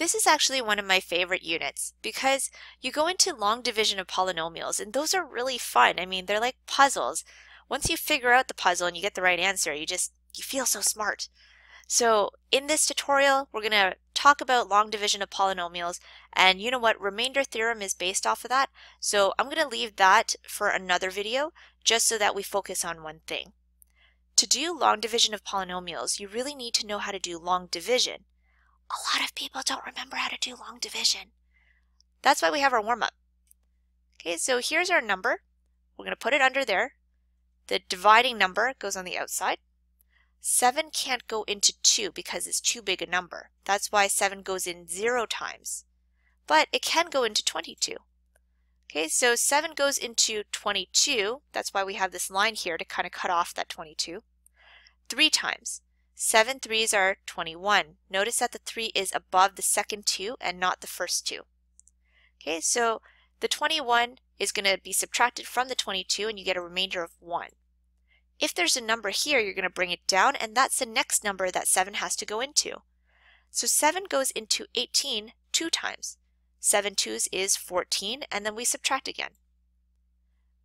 This is actually one of my favorite units because you go into long division of polynomials and those are really fun. I mean, they're like puzzles. Once you figure out the puzzle and you get the right answer, you just, you feel so smart. So in this tutorial, we're going to talk about long division of polynomials and you know what, remainder theorem is based off of that. So I'm going to leave that for another video just so that we focus on one thing. To do long division of polynomials, you really need to know how to do long division. A lot of people don't remember how to do long division. That's why we have our warm-up. Okay, so here's our number. We're going to put it under there. The dividing number goes on the outside. 7 can't go into 2 because it's too big a number. That's why 7 goes in 0 times. But it can go into 22. Okay, so 7 goes into 22. That's why we have this line here to kind of cut off that 22. 3 times. 7 threes are 21. Notice that the 3 is above the second 2 and not the first 2. Okay, so the 21 is going to be subtracted from the 22 and you get a remainder of 1. If there's a number here, you're going to bring it down and that's the next number that 7 has to go into. So 7 goes into 18 two times. 7 twos is 14 and then we subtract again.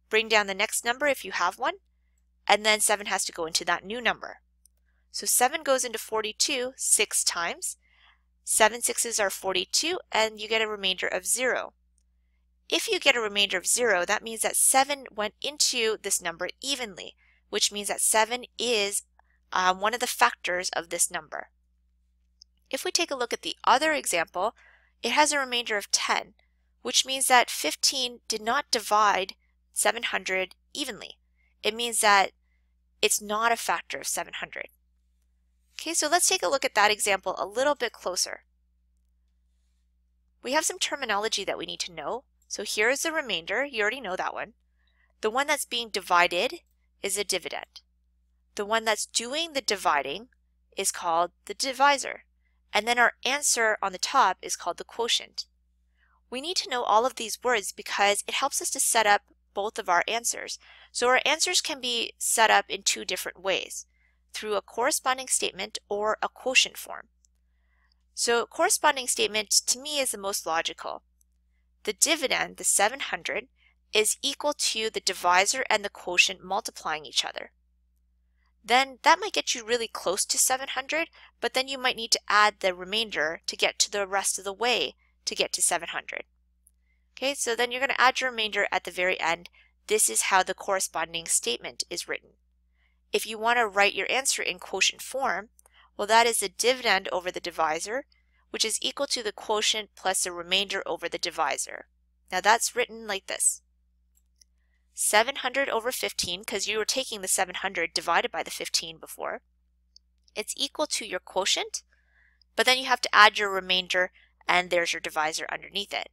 Bring down the next number if you have one and then 7 has to go into that new number. So 7 goes into 42 six times. 7 sixes are 42 and you get a remainder of 0. If you get a remainder of 0, that means that 7 went into this number evenly, which means that 7 is uh, one of the factors of this number. If we take a look at the other example, it has a remainder of 10, which means that 15 did not divide 700 evenly. It means that it's not a factor of 700. Okay, so let's take a look at that example a little bit closer. We have some terminology that we need to know. So here is the remainder. You already know that one. The one that's being divided is a dividend. The one that's doing the dividing is called the divisor. And then our answer on the top is called the quotient. We need to know all of these words because it helps us to set up both of our answers. So our answers can be set up in two different ways through a corresponding statement or a quotient form. So corresponding statement to me is the most logical. The dividend, the 700, is equal to the divisor and the quotient multiplying each other. Then that might get you really close to 700, but then you might need to add the remainder to get to the rest of the way to get to 700. Okay, so then you're going to add your remainder at the very end. This is how the corresponding statement is written. If you want to write your answer in quotient form, well that is the dividend over the divisor, which is equal to the quotient plus the remainder over the divisor. Now that's written like this. 700 over 15, because you were taking the 700 divided by the 15 before, it's equal to your quotient, but then you have to add your remainder and there's your divisor underneath it.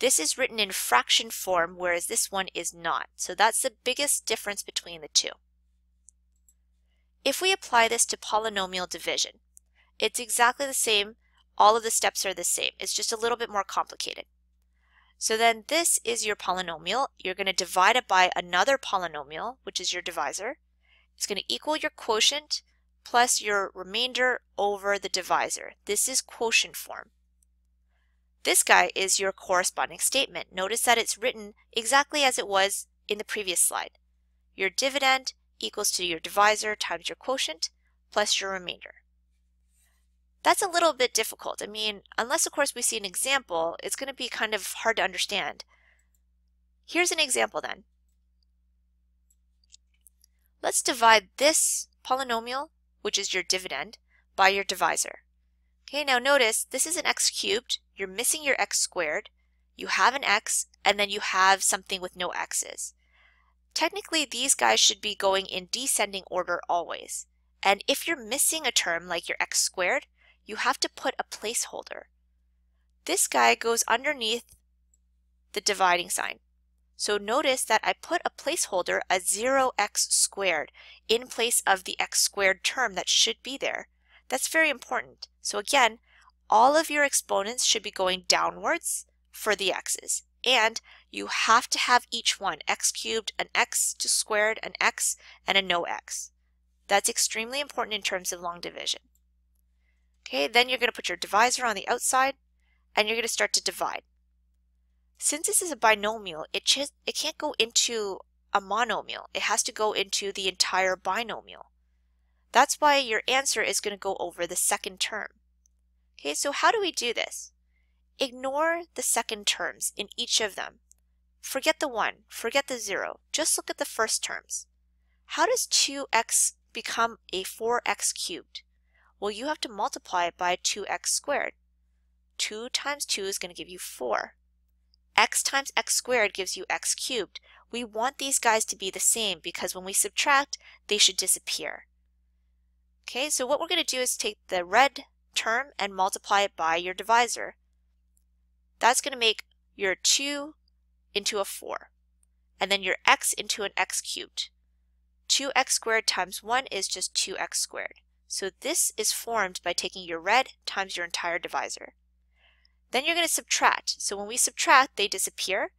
This is written in fraction form, whereas this one is not. So that's the biggest difference between the two. If we apply this to polynomial division, it's exactly the same. All of the steps are the same. It's just a little bit more complicated. So then this is your polynomial. You're going to divide it by another polynomial, which is your divisor. It's going to equal your quotient plus your remainder over the divisor. This is quotient form. This guy is your corresponding statement. Notice that it's written exactly as it was in the previous slide. Your dividend equals to your divisor times your quotient plus your remainder. That's a little bit difficult. I mean, unless of course we see an example, it's going to be kind of hard to understand. Here's an example then. Let's divide this polynomial, which is your dividend, by your divisor. Okay, now notice this is an x cubed. You're missing your x squared. You have an x, and then you have something with no x's. Technically, these guys should be going in descending order always. And if you're missing a term like your x squared, you have to put a placeholder. This guy goes underneath the dividing sign. So notice that I put a placeholder, a 0x squared, in place of the x squared term that should be there. That's very important. So again, all of your exponents should be going downwards for the x's and you have to have each one, x cubed, an x squared, an x, and a no x. That's extremely important in terms of long division. Okay, then you're going to put your divisor on the outside. and you're going to start to divide. Since this is a binomial, it, it can't go into a monomial. It has to go into the entire binomial. That's why your answer is going to go over the second term. Okay, so how do we do this? Ignore the second terms in each of them. Forget the 1, forget the 0, just look at the first terms. How does 2x become a 4x cubed? Well, you have to multiply it by 2x squared. 2 times 2 is going to give you 4. x times x squared gives you x cubed. We want these guys to be the same because when we subtract, they should disappear. Okay, so what we're going to do is take the red term and multiply it by your divisor. That's going to make your 2 into a 4, and then your x into an x cubed. 2x squared times 1 is just 2x squared. So this is formed by taking your red times your entire divisor. Then you're going to subtract. So when we subtract, they disappear.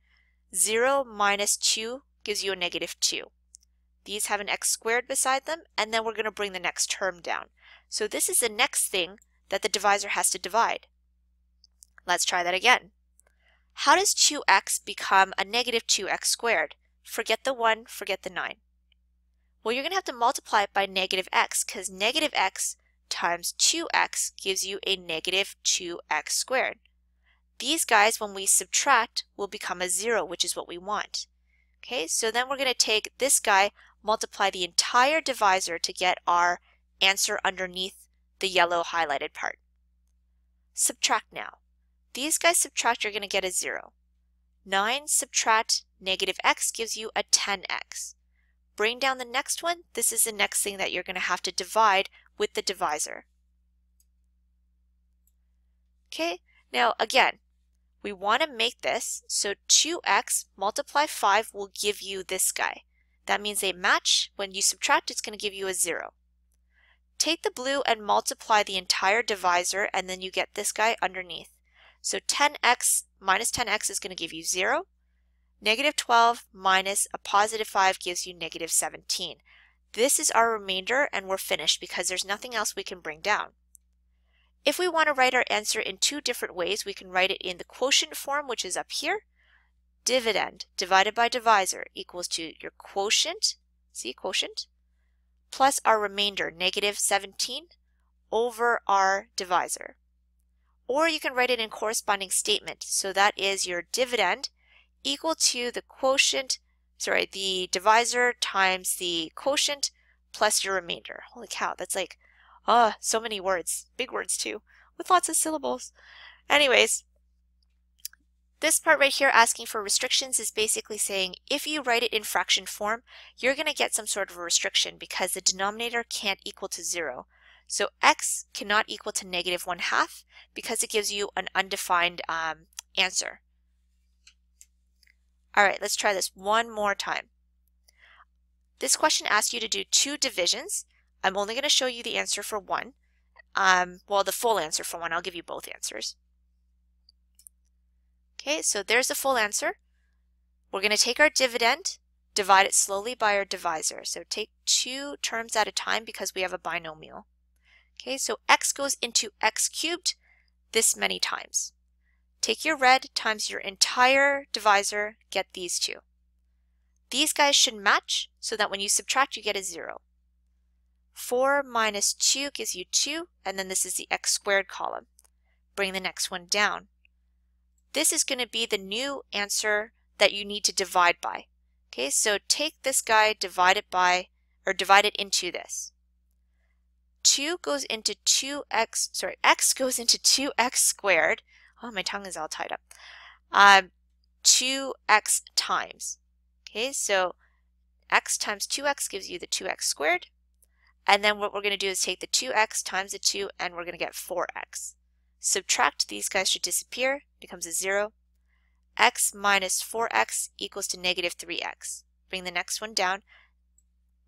0 minus 2 gives you a negative 2. These have an x squared beside them, and then we're going to bring the next term down. So this is the next thing that the divisor has to divide. Let's try that again. How does 2x become a negative 2x squared? Forget the 1, forget the 9. Well, you're going to have to multiply it by negative x because negative x times 2x gives you a negative 2x squared. These guys, when we subtract, will become a 0, which is what we want. Okay, so then we're going to take this guy, multiply the entire divisor to get our answer underneath the yellow highlighted part. Subtract now. These guys subtract, you're going to get a 0. 9 subtract negative x gives you a 10x. Bring down the next one. This is the next thing that you're going to have to divide with the divisor. Okay, now again, we want to make this so 2x multiply 5 will give you this guy. That means they match. When you subtract, it's going to give you a 0. Take the blue and multiply the entire divisor, and then you get this guy underneath. So 10x minus 10x is going to give you 0. Negative 12 minus a positive 5 gives you negative 17. This is our remainder and we're finished because there's nothing else we can bring down. If we want to write our answer in two different ways, we can write it in the quotient form, which is up here. Dividend divided by divisor equals to your quotient, see quotient, plus our remainder, negative 17, over our divisor. Or you can write it in corresponding statement. So that is your dividend equal to the quotient, sorry, the divisor times the quotient plus your remainder. Holy cow, that's like, oh, so many words. Big words too, with lots of syllables. Anyways, this part right here asking for restrictions is basically saying if you write it in fraction form, you're going to get some sort of a restriction because the denominator can't equal to zero. So x cannot equal to negative 1 half because it gives you an undefined um, answer. All right, let's try this one more time. This question asks you to do two divisions. I'm only going to show you the answer for one. Um, well, the full answer for one. I'll give you both answers. Okay, so there's the full answer. We're going to take our dividend, divide it slowly by our divisor. So take two terms at a time because we have a binomial. Okay, so x goes into x cubed this many times. Take your red times your entire divisor, get these two. These guys should match so that when you subtract, you get a zero. 4 minus 2 gives you 2, and then this is the x squared column. Bring the next one down. This is going to be the new answer that you need to divide by. Okay, so take this guy, divide it by, or divide it into this. 2 goes into 2x, sorry, x goes into 2x squared, Oh, my tongue is all tied up. Um, 2x times. Okay, so x times 2x gives you the 2x squared. And then what we're going to do is take the 2x times the 2 and we're going to get 4x. Subtract, these guys should disappear, becomes a 0. x minus 4x equals to negative 3x. Bring the next one down.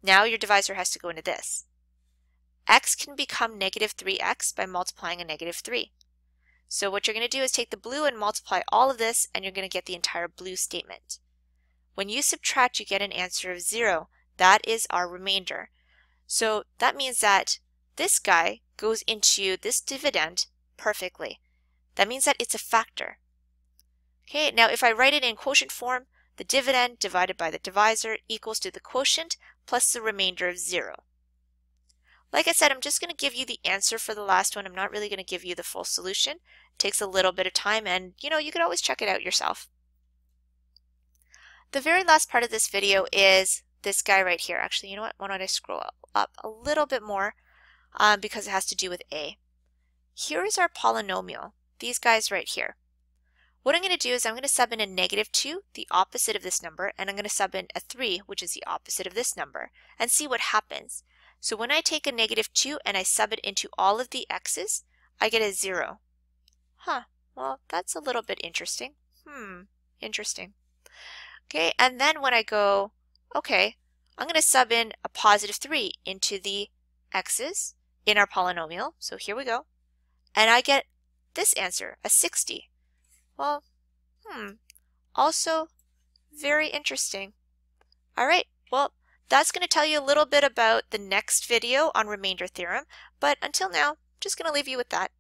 Now your divisor has to go into this. X can become negative 3x by multiplying a negative 3. So what you're going to do is take the blue and multiply all of this and you're going to get the entire blue statement. When you subtract, you get an answer of 0. That is our remainder. So that means that this guy goes into this dividend perfectly. That means that it's a factor. Okay, now if I write it in quotient form, the dividend divided by the divisor equals to the quotient plus the remainder of 0. Like I said, I'm just going to give you the answer for the last one. I'm not really going to give you the full solution. It takes a little bit of time and, you know, you can always check it out yourself. The very last part of this video is this guy right here. Actually, you know what? Why don't I scroll up a little bit more um, because it has to do with A. Here is our polynomial, these guys right here. What I'm going to do is I'm going to sub in a negative 2, the opposite of this number, and I'm going to sub in a 3, which is the opposite of this number, and see what happens. So when I take a negative 2 and I sub it into all of the x's, I get a 0. Huh, well, that's a little bit interesting. Hmm, interesting. Okay, and then when I go, okay, I'm going to sub in a positive 3 into the x's in our polynomial. So here we go. And I get this answer, a 60. Well, hmm, also very interesting. All right, well, that's going to tell you a little bit about the next video on remainder theorem, but until now, just going to leave you with that.